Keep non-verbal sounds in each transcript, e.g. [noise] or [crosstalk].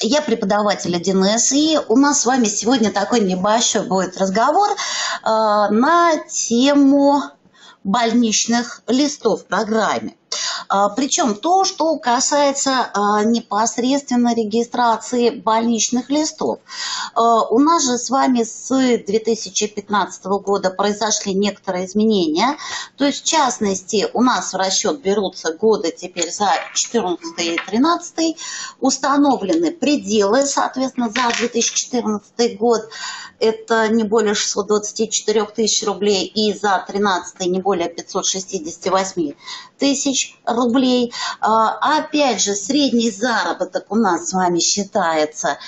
Я преподаватель 1С, и у нас с вами сегодня такой небольшой будет разговор э, на тему больничных листов в программе. А, Причем то, что касается а, непосредственно регистрации больничных листов. А, у нас же с вами с 2015 года произошли некоторые изменения. То есть, в частности, у нас в расчет берутся годы теперь за 14 и 13 установлены пределы, соответственно, за 2014 год это не более 624 тысяч рублей и за 13 не более 568 тысяч рублей. А, опять же, средний заработок у нас с вами считается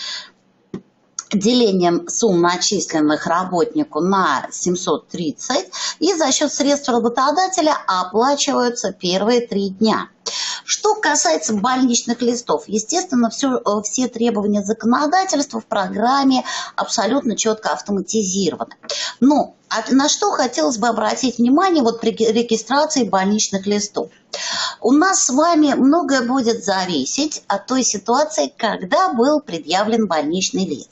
делением сумм начисленных работнику на 730 и за счет средств работодателя оплачиваются первые три дня. Что касается больничных листов, естественно, все, э, все требования законодательства в программе абсолютно четко автоматизированы. Но на что хотелось бы обратить внимание вот при регистрации больничных листов. У нас с вами многое будет зависеть от той ситуации, когда был предъявлен больничный лист.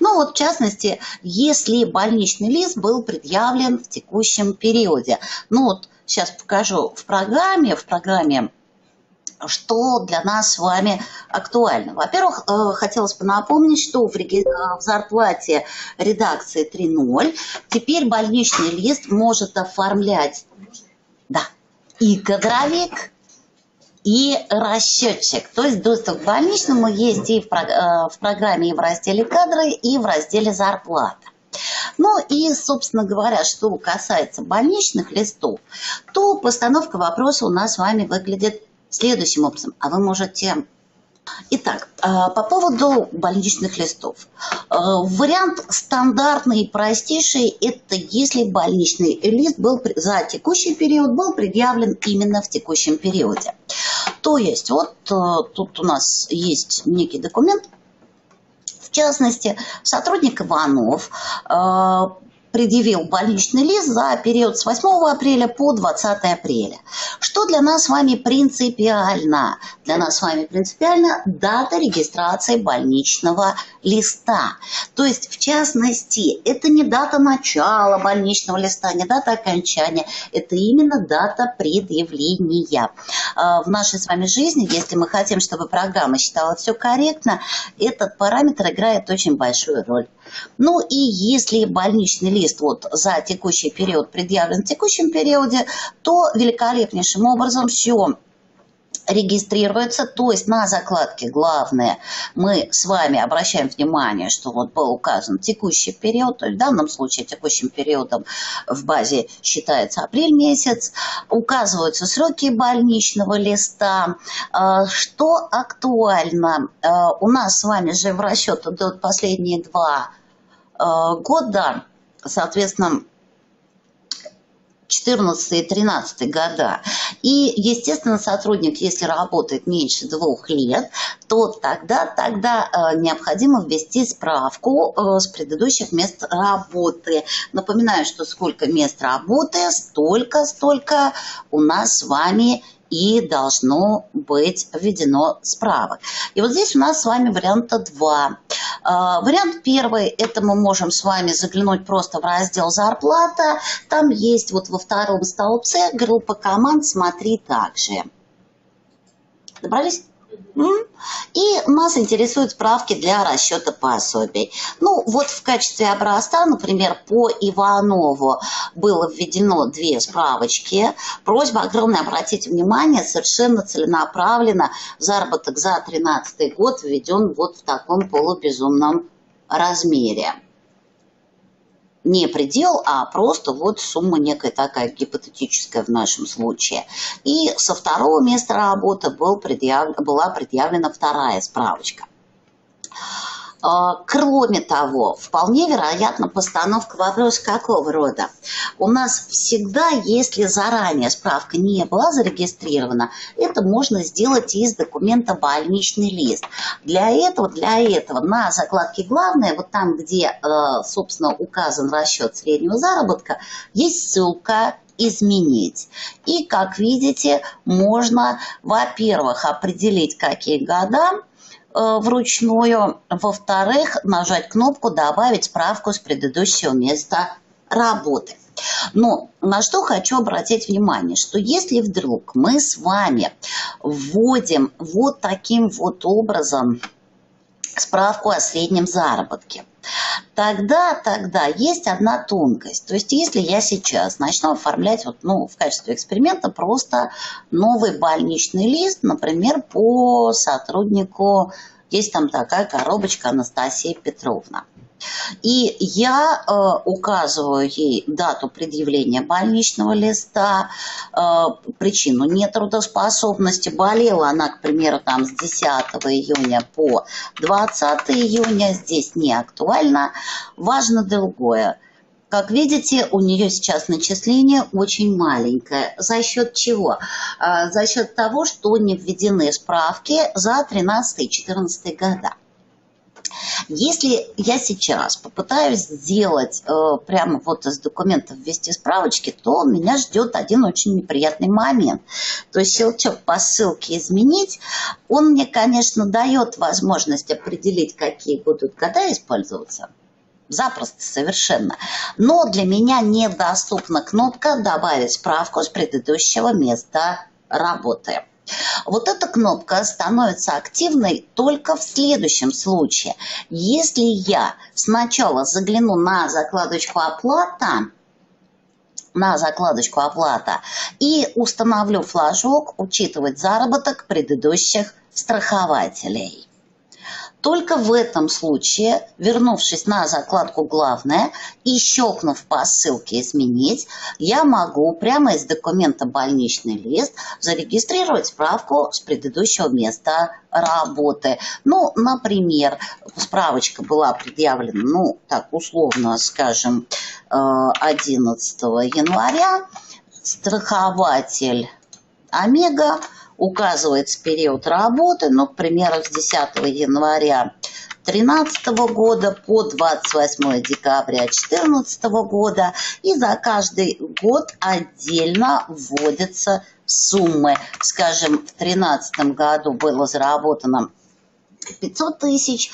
Ну вот, в частности, если больничный лист был предъявлен в текущем периоде. Ну вот, сейчас покажу в программе, в программе что для нас с вами актуально. Во-первых, э, хотелось бы напомнить, что в, э, зарплате редакции 3.0 теперь больничный лист может оформлять да, и кадровик, и расчетчик. То есть доступ к больничному есть и в, э, в программе, и в разделе кадры, и в разделе зарплата. Ну и, собственно говоря, что касается больничных листов, то постановка вопроса у нас с вами выглядит следующим образом. А вы можете Итак, а, по поводу больничных листов. А, вариант стандартный и простейший – это если больничный лист был за текущий период был предъявлен именно в текущем периоде. То есть, вот а, тут у нас есть некий документ, в частности, сотрудник Иванов предъявил больничный лист за период с 8 апреля по 20 апреля. Что для нас с вами принципиально? Для нас с вами принципиально дата регистрации больничного листа. То есть, в частности, это не дата начала больничного листа, не дата окончания, это именно дата предъявления. А, в нашей с вами жизни, если мы хотим, чтобы программа считала все корректно, этот параметр играет очень большую роль. Ну и если больничный лист вот за текущий период предъявлен в текущем периоде, то великолепнейшим образом все регистрируется, то есть на закладке главное мы с вами обращаем внимание, что вот был указан текущий период, то есть в данном случае текущим периодом в базе считается апрель месяц, указываются сроки больничного листа. А, что актуально? А, у нас с вами же в расчет идут последние два года, соответственно, 14 и 13 года. И, естественно, сотрудник, если работает меньше двух лет, то тогда, тогда э, необходимо ввести справку э, с предыдущих мест работы. Напоминаю, что сколько мест работы, столько, столько у нас с вами и должно быть введено справок. И вот здесь у нас с вами варианта два. А, вариант первый, это мы можем с вами заглянуть просто в раздел «Зарплата». Там есть вот во втором столбце группа команд «Смотри также». Добрались? И нас интересуют справки для расчета пособий. Ну, вот в качестве образца, например, по Иванову было введено две справочки. Просьба огромная обратить внимание, совершенно целенаправленно заработок за 2013 год введен вот в таком полубезумном размере не предел, а просто вот сумма некая такая гипотетическая в нашем случае. И со второго места работы был предъяв... была предъявлена вторая справочка. А, кроме того, вполне вероятно постановка вопроса какого рода. У нас всегда, если заранее справка не была зарегистрирована, это можно сделать из документа больничный лист. Для этого, для этого на закладке «Главное», вот там, где, э, собственно, указан расчет среднего заработка, есть ссылка изменить. И, как видите, можно, во-первых, определить, какие года, вручную. Во-вторых, нажать кнопку «Добавить справку с предыдущего места работы». Но на что хочу обратить внимание, что если вдруг мы с вами вводим вот таким вот образом справку о среднем заработке, тогда, тогда есть одна тонкость. То есть, если я сейчас начну оформлять вот, ну, в качестве эксперимента просто новый больничный лист, например, по сотруднику, есть там такая коробочка Анастасия Петровна. И я э, указываю ей дату предъявления больничного листа, э, причину нетрудоспособности. Болела она, к примеру, там с 10 июня по 20 июня. Здесь не актуально. Важно другое. Как видите, у нее сейчас начисление очень маленькое. За счет чего? А, за счет того, что не введены справки за 13-14 года. Если я сейчас попытаюсь сделать э, прямо вот из документов ввести справочки, то меня ждет один очень неприятный момент. То есть щелчок по ссылке «Изменить», он мне, конечно, дает возможность определить, какие будут года использоваться. Запросто совершенно. Но для меня недоступна кнопка «Добавить справку с предыдущего места работы». Вот эта кнопка становится активной только в следующем случае. Если я сначала загляну на закладочку «Оплата», на закладочку «Оплата» и установлю флажок «Учитывать заработок предыдущих страхователей». Только в этом случае, вернувшись на закладку «Главное» и щелкнув по ссылке «Изменить», я могу прямо из документа «Больничный лист» зарегистрировать справку с предыдущего места работы. Ну, например, справочка была предъявлена, ну, так условно скажем, 11 э, января. Страхователь Омега указывается период работы, ну, к примеру, с 10 января 2013 года по 28 декабря 2014 года. И за каждый год отдельно вводятся суммы. Скажем, в 2013 году было заработано 500 тысяч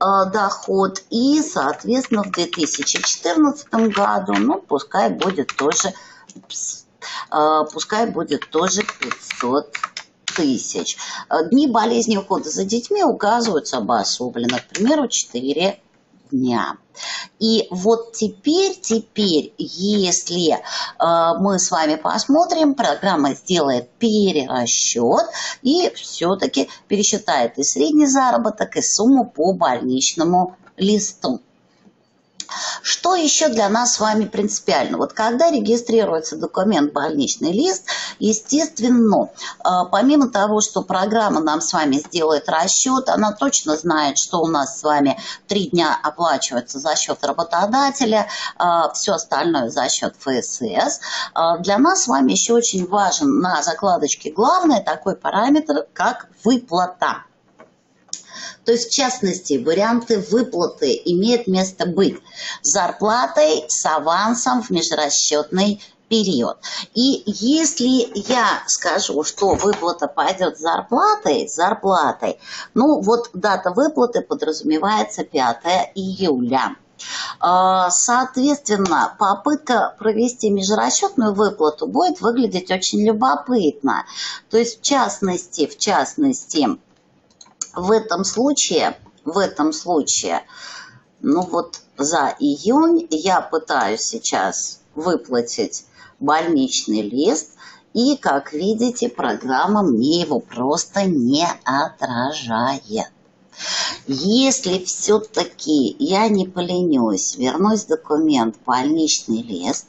э, доход. И, соответственно, в 2014 году, ну, пускай будет тоже, э, пускай будет тоже 500 тысяч. Э, дни болезни ухода за детьми указываются обособленно, к примеру, 4 дня. И вот теперь, теперь, если э, мы с вами посмотрим, программа сделает перерасчет и все-таки пересчитает и средний заработок, и сумму по больничному листу. Что еще для нас с вами принципиально? Вот когда регистрируется документ больничный лист, естественно, э, помимо того, что программа нам с вами сделает расчет, она точно знает, что у нас с вами три дня оплачивается за счет работодателя, э, все остальное за счет ФСС. Э, для нас с вами еще очень важен на закладочке главное такой параметр, как выплата. То есть, в частности, варианты выплаты имеют место быть зарплатой с авансом в межрасчетный период. И если я скажу, что выплата пойдет зарплатой, зарплатой, ну вот дата выплаты подразумевается 5 июля. А, соответственно, попытка провести межрасчетную выплату будет выглядеть очень любопытно. То есть, в частности, в частности, в этом случае, в этом случае, ну вот за июнь я пытаюсь сейчас выплатить больничный лист, и, как видите, программа мне его просто не отражает. Если все-таки я не поленюсь, вернусь документ больничный лист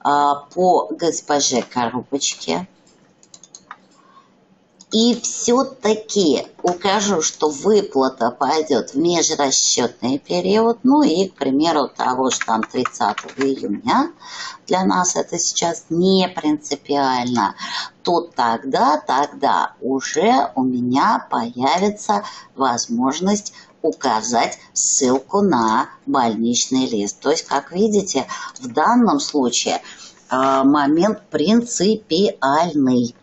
а, по госпоже Коробочке, и все-таки укажу, что выплата пойдет в межрасчетный период, ну и, к примеру, того, что там 30 июня, для нас это сейчас не принципиально, то тогда, тогда уже у меня появится возможность указать ссылку на больничный лист. То есть, как видите, в данном случае а, момент принципиальный.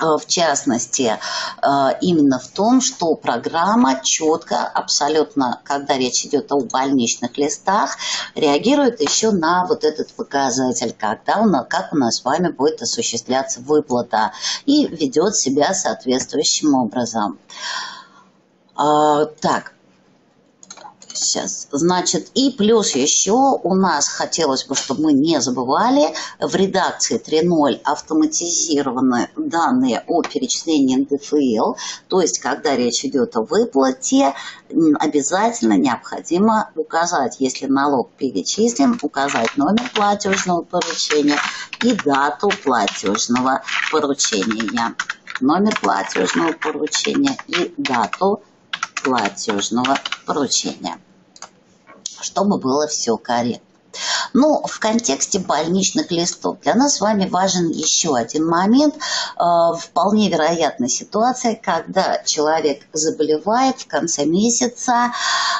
Э, в частности, э, именно в том, что программа четко, абсолютно, когда речь идет о больничных листах, реагирует еще на вот этот показатель, когда у нас, как у нас с вами будет осуществляться выплата и ведет себя соответствующим образом. А, так, Сейчас. Значит, и плюс еще у нас хотелось бы, чтобы мы не забывали, в редакции 3.0 автоматизированы данные о перечислении НДФЛ, то есть, когда речь идет о выплате, обязательно необходимо указать, если налог перечислен, указать номер платежного поручения и дату платежного поручения. Номер платежного поручения и дату платежного поручения, чтобы было все корректно. Но ну, в контексте больничных листов для нас с вами важен еще один момент. Э, вполне вероятная ситуация, когда человек заболевает в конце месяца,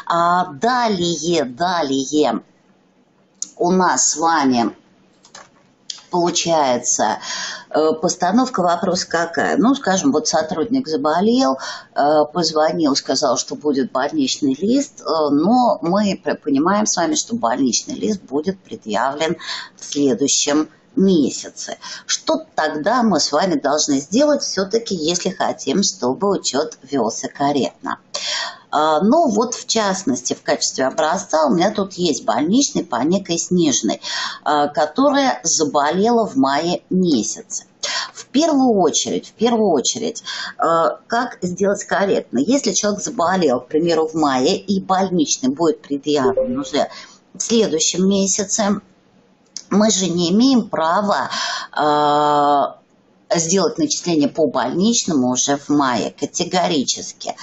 а далее, далее у нас с вами получается Э, постановка вопроса какая? Ну, скажем, вот сотрудник заболел, э, позвонил, сказал, что будет больничный лист, э, но мы понимаем с вами, что больничный лист будет предъявлен в следующем месяце. Что тогда мы с вами должны сделать все-таки, если хотим, чтобы учет велся корректно? Ну, вот в частности, в качестве образца у меня тут есть больничный по некой Снежной, которая заболела в мае месяце. В первую очередь, в первую очередь, как сделать корректно? Если человек заболел, к примеру, в мае, и больничный будет предъявлен уже в следующем месяце, мы же не имеем права сделать начисление по больничному уже в мае категорически.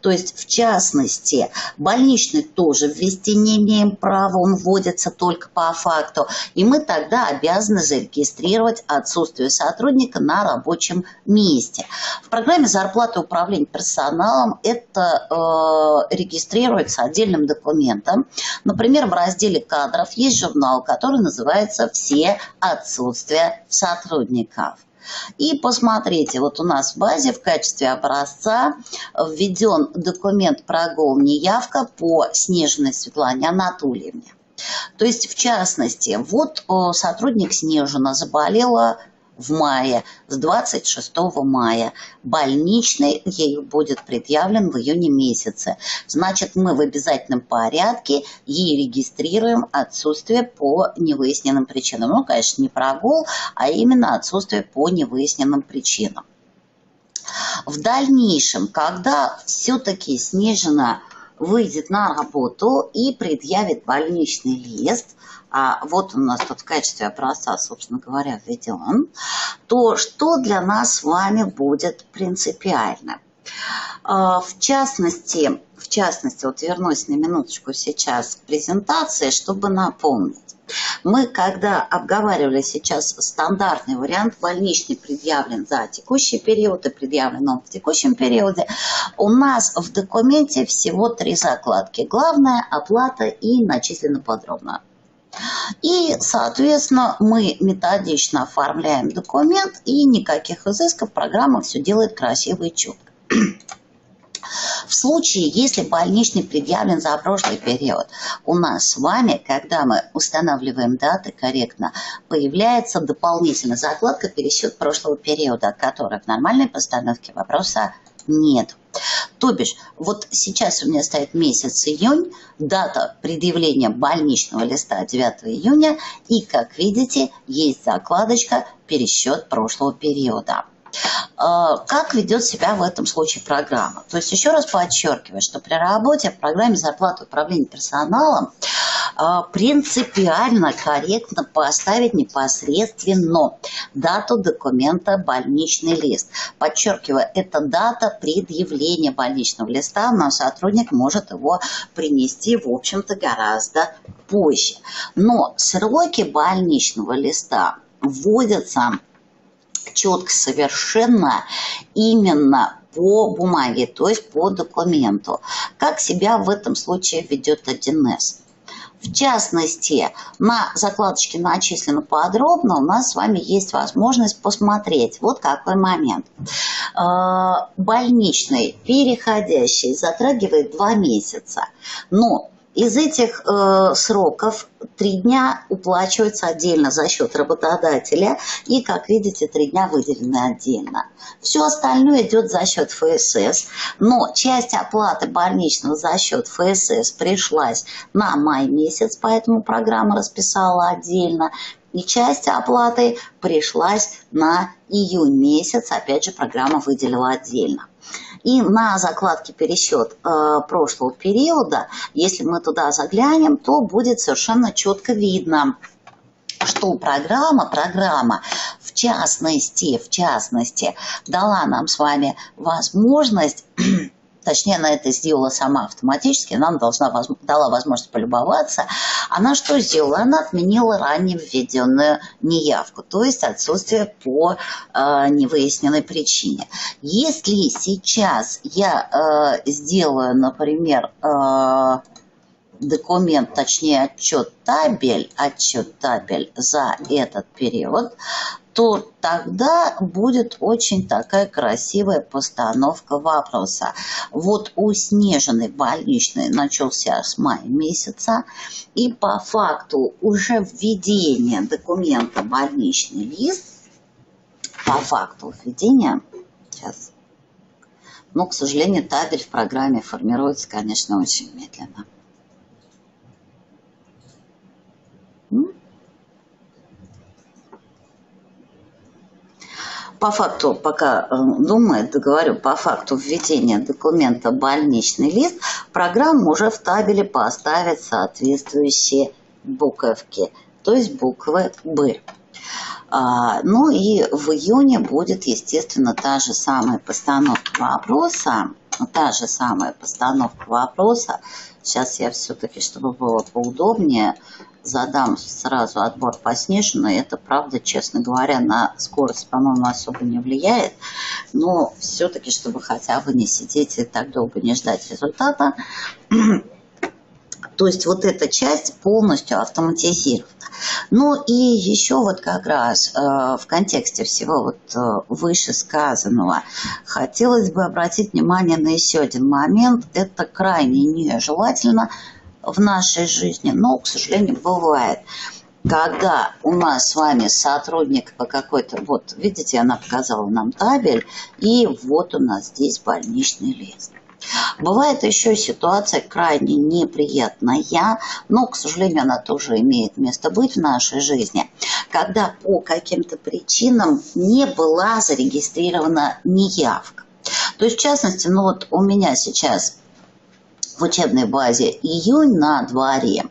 То есть, в частности, больничный тоже ввести не имеем права, он вводится только по факту, и мы тогда обязаны зарегистрировать отсутствие сотрудника на рабочем месте. В программе зарплаты управления персоналом это э, регистрируется отдельным документом. Например, в разделе кадров есть журнал, который называется «Все отсутствия сотрудников». И посмотрите, вот у нас в базе в качестве образца введен документ прогул неявка по Снежной Светлане Анатольевне. То есть, в частности, вот сотрудник Снежина заболела в мае, с 26 мая. Больничный ей будет предъявлен в июне месяце. Значит, мы в обязательном порядке ей регистрируем отсутствие по невыясненным причинам. Ну, конечно, не прогул, а именно отсутствие по невыясненным причинам. В дальнейшем, когда все-таки Снежина выйдет на работу и предъявит больничный лист, а вот у нас тут в качестве образца, собственно говоря, введен, то что для нас с вами будет принципиально? А, в частности, в частности, вот вернусь на минуточку сейчас к презентации, чтобы напомнить. Мы, когда обговаривали сейчас стандартный вариант, больничный предъявлен за текущий период и предъявлен он в текущем периоде, у нас в документе всего три закладки. Главная, оплата и начислено подробно. И, соответственно, мы методично оформляем документ, и никаких изысков, программа все делает красиво и четко. В случае, если больничный предъявлен за прошлый период, у нас с вами, когда мы устанавливаем даты корректно, появляется дополнительная закладка пересчет прошлого периода, которая в нормальной постановке вопроса нет. То бишь, вот сейчас у меня стоит месяц июнь, дата предъявления больничного листа 9 июня, и, как видите, есть закладочка «Пересчет прошлого периода». А, как ведет себя в этом случае программа? То есть еще раз подчеркиваю, что при работе в программе зарплаты управления персоналом а, принципиально корректно поставить непосредственно дату документа больничный лист. Подчеркиваю, это дата предъявления больничного листа, но сотрудник может его принести, в общем-то, гораздо позже. Но сроки больничного листа вводятся четко совершенно именно по бумаге, то есть по документу. Как себя в этом случае ведет 1С? В частности, на закладочке начислено подробно у нас с вами есть возможность посмотреть. Вот какой момент. Э, больничный, переходящий, затрагивает два месяца. Но из этих э, сроков три дня уплачиваются отдельно за счет работодателя, и, как видите, три дня выделены отдельно. Все остальное идет за счет ФСС, но часть оплаты больничного за счет ФСС пришлась на май месяц, поэтому программа расписала отдельно, и часть оплаты пришлась на июнь месяц, опять же, программа выделила отдельно. И на закладке пересчет э, прошлого периода, если мы туда заглянем, то будет совершенно четко видно, что программа, программа в частности, в частности, дала нам с вами возможность точнее, она это сделала сама автоматически, нам должна, дала возможность полюбоваться. Она что сделала? Она отменила ранее введенную неявку, то есть отсутствие по э, невыясненной причине. Если сейчас я э, сделаю, например, э, документ, точнее отчет табель, отчет табель за этот период, то тогда будет очень такая красивая постановка вопроса. Вот у Снежиной больничный начался с мая месяца, и по факту уже введения документа больничный лист, по факту введения, сейчас, но, к сожалению, табель в программе формируется, конечно, очень медленно. По факту, пока э, думает, говорю, по факту введения документа больничный лист, программа уже в табеле поставит соответствующие буковки, то есть буквы «Б». А, ну и в июне будет, естественно, та же самая постановка вопроса, та же самая постановка вопроса. Сейчас я все-таки, чтобы было поудобнее, задам сразу отбор по Снежину. Это, правда, честно говоря, на скорость, по-моему, особо не влияет. Но все-таки, чтобы хотя бы не сидеть и так долго не ждать результата, [clears throat] то есть вот эта часть полностью автоматизирована. Ну и еще вот как раз э, в контексте всего вот э, вышесказанного хотелось бы обратить внимание на еще один момент. Это крайне нежелательно – в нашей жизни, но, к сожалению, бывает. Когда у нас с вами сотрудник по какой-то, вот видите, она показала нам табель, и вот у нас здесь больничный лист. Бывает еще ситуация крайне неприятная, но, к сожалению, она тоже имеет место быть в нашей жизни, когда по каким-то причинам не была зарегистрирована неявка. То есть, в частности, ну вот у меня сейчас в учебной базе июнь на дворе.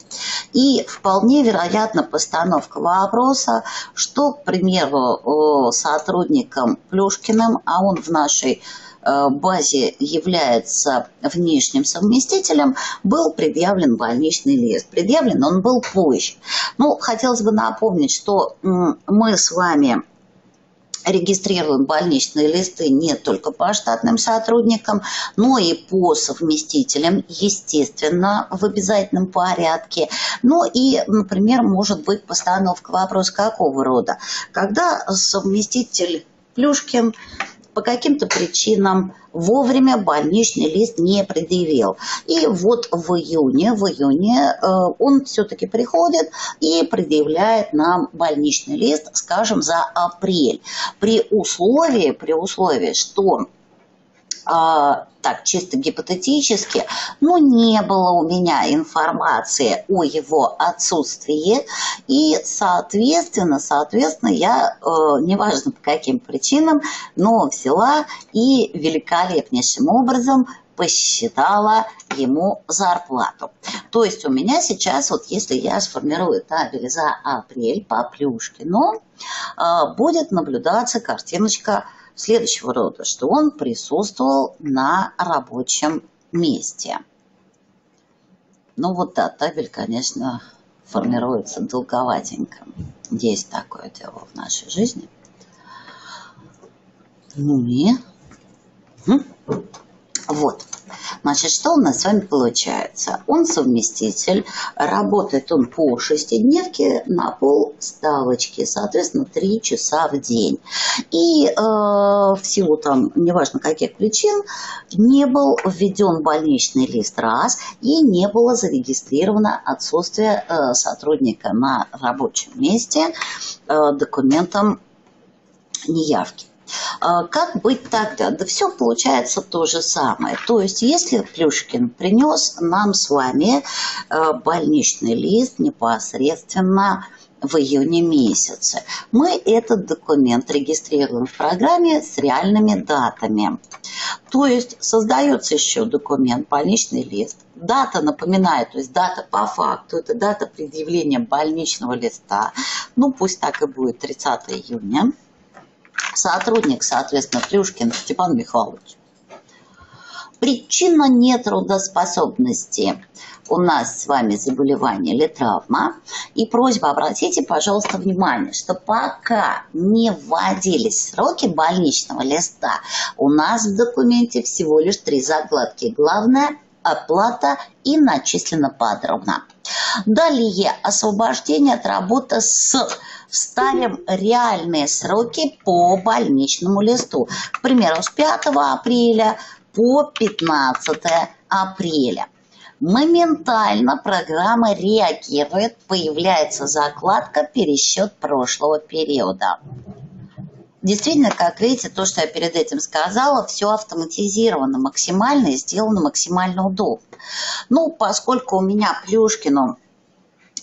И вполне вероятна постановка вопроса, что, к примеру, сотрудником Плюшкиным, а он в нашей базе является внешним совместителем, был предъявлен больничный лист. Предъявлен он был позже. Ну, хотелось бы напомнить, что мы с вами регистрируем больничные листы не только по штатным сотрудникам, но и по совместителям, естественно, в обязательном порядке. Ну и, например, может быть постановка вопроса какого рода? Когда совместитель Плюшкин по каким-то причинам вовремя больничный лист не предъявил. И вот в июне, в июне э, он все-таки приходит и предъявляет нам больничный лист, скажем, за апрель. При условии, при условии, что так чисто гипотетически, но не было у меня информации о его отсутствии, и, соответственно, соответственно, я, э, неважно по каким причинам, но взяла и великолепнейшим образом посчитала ему зарплату. То есть у меня сейчас, вот если я сформирую табель за апрель по Плюшкину, э, будет наблюдаться картиночка следующего рода, что он присутствовал на рабочем месте. Ну вот да, табель, конечно, формируется долговатенько. Есть такое дело в нашей жизни. Ну и... Вот. Значит, что у нас с вами получается? Он совместитель, работает он по шестидневке на пол ставочки, соответственно, три часа в день. И э, в силу там, неважно каких причин, не был введен больничный лист раз и не было зарегистрировано отсутствие э, сотрудника на рабочем месте э, документом неявки. А, как быть тогда? Да все получается то же самое. То есть, если Плюшкин принес нам с вами а, больничный лист непосредственно в июне месяце. Мы этот документ регистрируем в программе с реальными датами. То есть создается еще документ, больничный лист. Дата напоминает, то есть дата по факту, это дата предъявления больничного листа. Ну, пусть так и будет 30 июня сотрудник, соответственно, Плюшкин Степан Михайлович. Причина нетрудоспособности у нас с вами заболевание или травма. И просьба, обратите, пожалуйста, внимание, что пока не вводились сроки больничного листа, у нас в документе всего лишь три закладки. Главное – оплата и начислено подробно. Далее освобождение от работы с вставим реальные сроки по больничному листу. К примеру, с 5 апреля по 15 апреля. Моментально программа реагирует, появляется закладка «Пересчет прошлого периода». Действительно, как видите, то, что я перед этим сказала, все автоматизировано максимально и сделано максимально удобно. Ну, поскольку у меня Плюшкину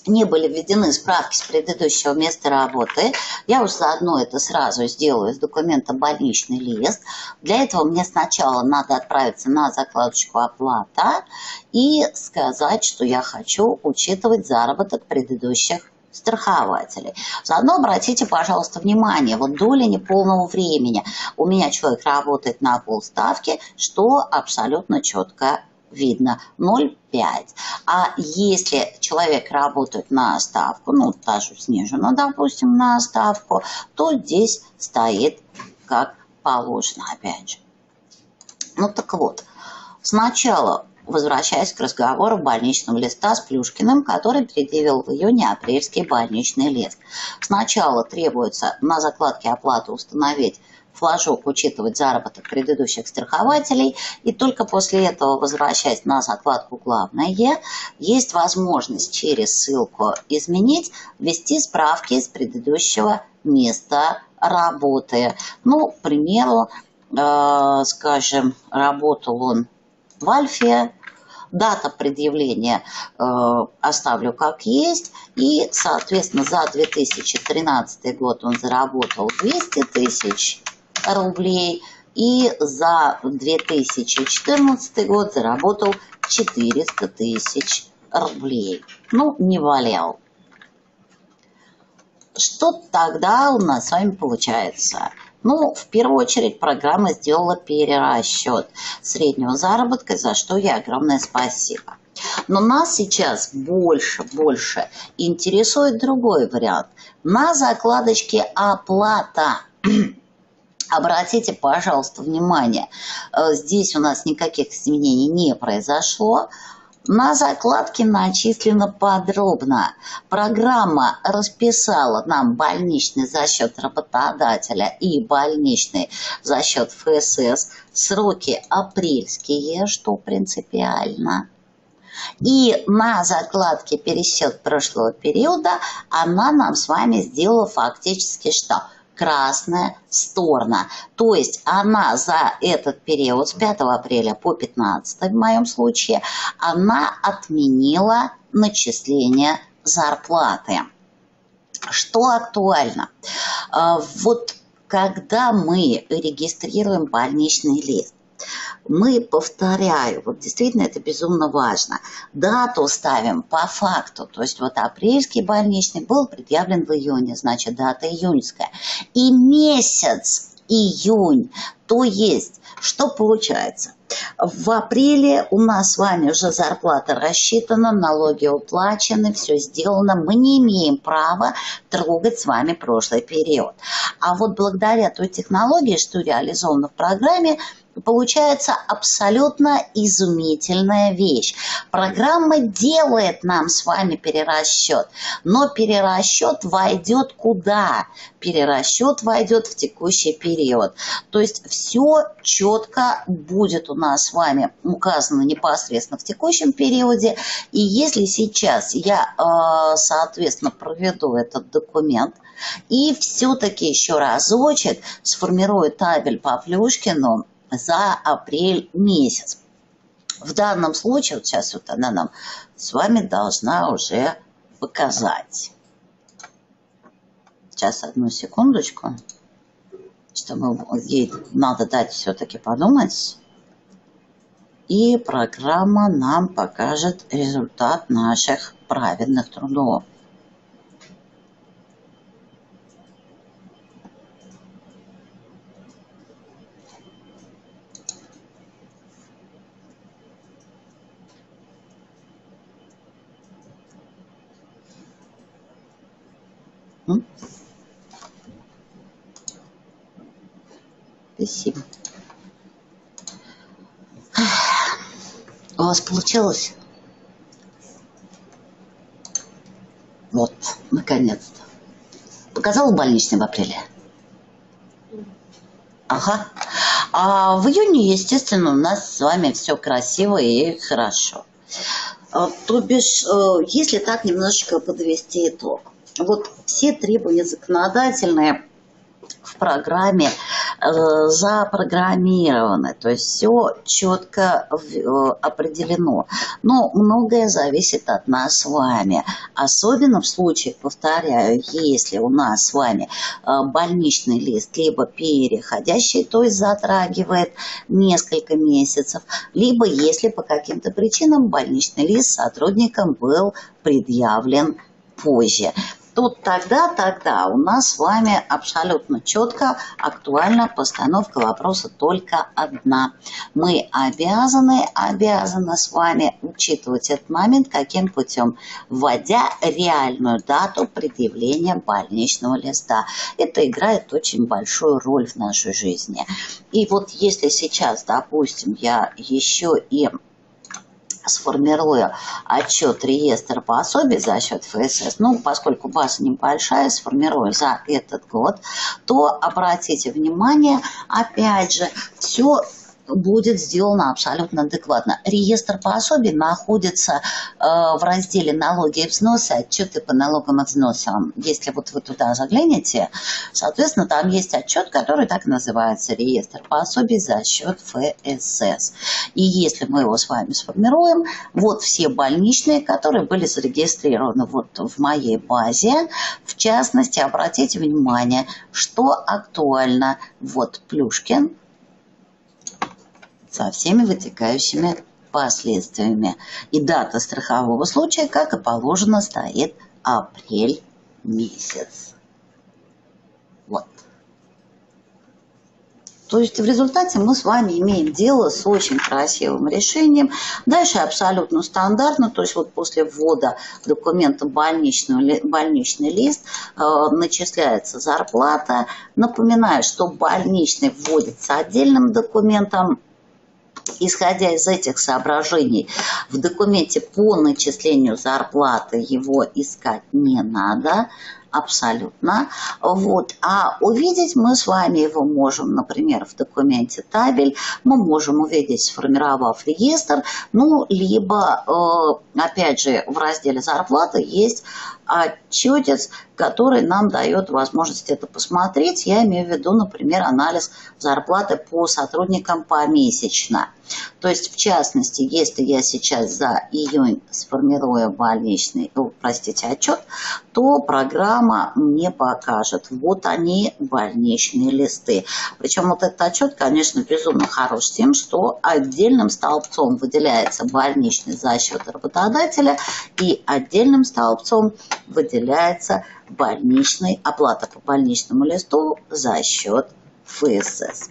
не были введены справки с предыдущего места работы, я уж заодно это сразу сделаю из документа больничный лист. Для этого мне сначала надо отправиться на закладочку оплата и сказать, что я хочу учитывать заработок предыдущих страхователей. Заодно обратите, пожалуйста, внимание, вот доля неполного времени. У меня человек работает на полставки, что абсолютно четко видно 0,5. А если человек работает на ставку, ну, та же сниженную, допустим, на ставку, то здесь стоит как положено, опять же. Ну, так вот, сначала возвращаясь к разговору больничного листа с Плюшкиным, который предъявил в июне апрельский больничный лист. Сначала требуется на закладке оплаты установить флажок учитывать заработок предыдущих страхователей, и только после этого, возвращаясь на закладку «Главное», есть возможность через ссылку «Изменить» ввести справки из предыдущего места работы. Ну, к примеру, э, скажем, работал он в Альфе, дата предъявления э, оставлю как есть, и, соответственно, за 2013 год он заработал 200 тысяч, рублей и за 2014 год заработал 400 тысяч рублей. Ну, не валял. Что тогда у нас с вами получается? Ну, в первую очередь, программа сделала перерасчет среднего заработка, за что я огромное спасибо. Но нас сейчас больше, больше интересует другой вариант. На закладочке «Оплата» Обратите, пожалуйста, внимание, э, здесь у нас никаких изменений не произошло. На закладке начислено подробно. Программа расписала нам больничный за счет работодателя и больничный за счет ФСС. Сроки апрельские, что принципиально. И на закладке пересчет прошлого периода она нам с вами сделала фактически что? Красная сторона. То есть она за этот период с 5 апреля по 15 в моем случае, она отменила начисление зарплаты. Что актуально? А, вот когда мы регистрируем больничный лист, мы, повторяю, вот действительно это безумно важно, дату ставим по факту, то есть вот апрельский больничный был предъявлен в июне, значит дата июньская, и месяц июнь, то есть что получается? В апреле у нас с вами уже зарплата рассчитана, налоги уплачены, все сделано. Мы не имеем права трогать с вами прошлый период. А вот благодаря той технологии, что реализована в программе, получается абсолютно изумительная вещь. Программа делает нам с вами перерасчет, но перерасчет войдет куда? Перерасчет войдет в текущий период. То есть все четко будет у нас с вами указано непосредственно в текущем периоде. И если сейчас я, э, соответственно, проведу этот документ, и все-таки еще разочек сформирую табель по Плюшкину за апрель месяц. В данном случае, вот сейчас вот она нам с вами должна уже показать. Сейчас одну секундочку, что мы, ей надо дать все-таки подумать. И программа нам покажет результат наших праведных трудов. Спасибо. У вас получилось? Вот, наконец-то. Показал больничный в апреле? Ага. А в июне, естественно, у нас с вами все красиво и хорошо. А, то бишь, э, если так немножечко подвести итог. Вот все требования законодательные в программе запрограммированы, то есть все четко э, определено. Но многое зависит от нас с вами. Особенно в случае, повторяю, если у нас с вами э, больничный лист либо переходящий, то есть затрагивает несколько месяцев, либо если по каким-то причинам больничный лист сотрудникам был предъявлен позже тут тогда, тогда у нас с вами абсолютно четко актуальна постановка вопроса только одна. Мы обязаны, обязаны с вами учитывать этот момент каким путем? Вводя реальную дату предъявления больничного листа. Это играет очень большую роль в нашей жизни. И вот если сейчас, допустим, я еще и сформирую отчет реестр пособий за счет ФСС, ну, поскольку база небольшая, сформирую за этот год, то обратите внимание, опять же, все будет сделано абсолютно адекватно. Реестр пособий находится э, в разделе налоги и взносы, отчеты по налогам и взносам. Если вот вы туда заглянете, соответственно, там есть отчет, который так и называется, реестр пособий за счет ФСС. И если мы его с вами сформируем, вот все больничные, которые были зарегистрированы вот в моей базе, в частности, обратите внимание, что актуально. Вот Плюшкин, со всеми вытекающими последствиями. И дата страхового случая, как и положено, стоит апрель месяц. Вот. То есть в результате мы с вами имеем дело с очень красивым решением. Дальше абсолютно стандартно, то есть вот после ввода документа больничный, больничный лист э, начисляется зарплата. Напоминаю, что больничный вводится отдельным документом, Исходя из этих соображений, в документе по начислению зарплаты его искать не надо, абсолютно. Вот. А увидеть мы с вами его можем, например, в документе табель, мы можем увидеть, сформировав реестр, ну, либо, э, опять же, в разделе зарплаты есть отчетец, который нам дает возможность это посмотреть. Я имею в виду, например, анализ зарплаты по сотрудникам помесячно. То есть, в частности, если я сейчас за июнь сформирую больничный, ну, простите, отчет, то программа мне покажет, вот они, больничные листы. Причем вот этот отчет, конечно, безумно хорош тем, что отдельным столбцом выделяется больничный за счет работодателя и отдельным столбцом выделяется больничный, оплата по больничному листу за счет ФСС.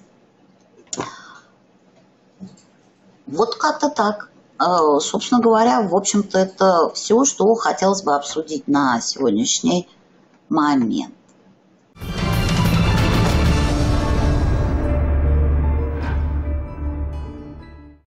Вот как-то так. Э, собственно говоря, в общем-то, это все, что хотелось бы обсудить на сегодняшний момент.